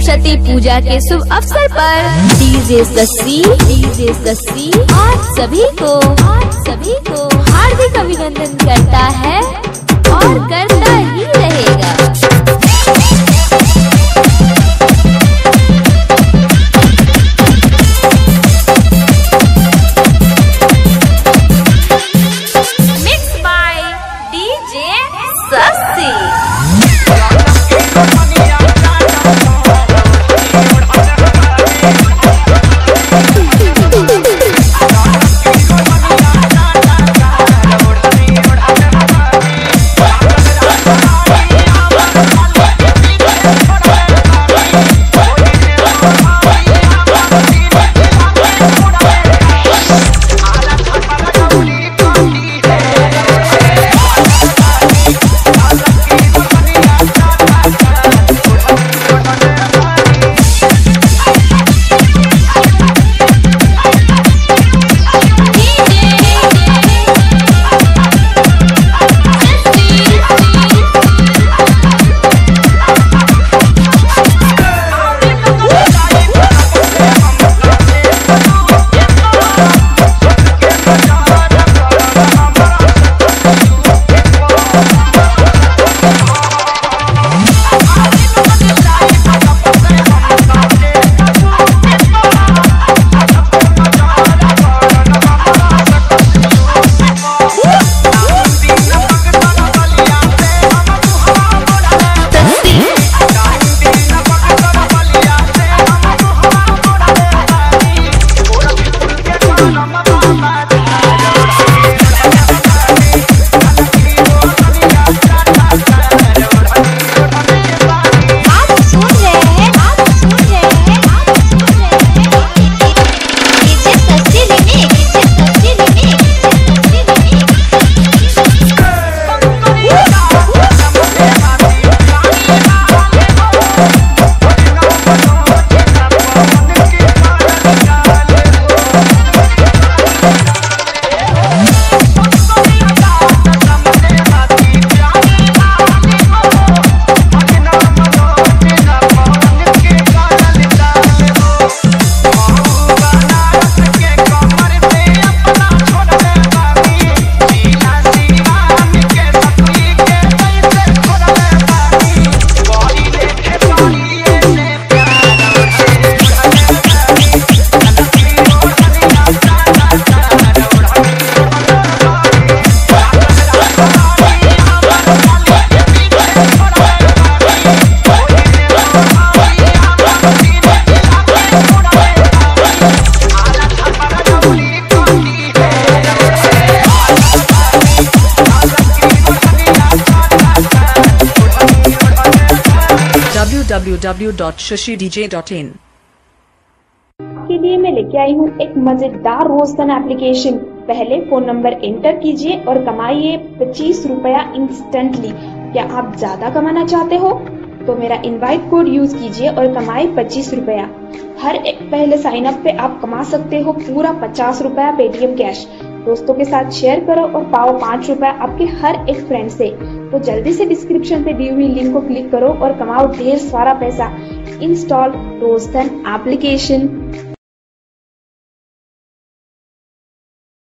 सरस्वती पूजा के शुभ अवसर पर डीजे सस्सी डीजे सस्सी आप सभी को, आप सभी को हार्दिक अभिनंदन करता है और करता ही रहेगा। www.shashidj.in के लिए मैं लेके आई हूँ एक मज़ेदार रोजतन एप्लीकेशन पहले फ़ोन नंबर एंटर कीजिए और कमाइए पच्चीस रुपया इंस्टेंटली क्या आप ज़्यादा कमाना चाहते हो? तो मेरा इनवाइट कोड यूज़ कीजिए और कमाए पच्चीस रुपया। हर एक पहले साइन अप पे आप कमा सकते हो पूरा पचास रुपया पेटीएम कैश दोस्तों के साथ शेयर करो और पाओ पाँच रुपया आपके हर एक फ्रेंड से। तो जल्दी से डिस्क्रिप्शन पे दी हुई लिंक को क्लिक करो और कमाओ ढेर सारा पैसा। Install Rozdhan application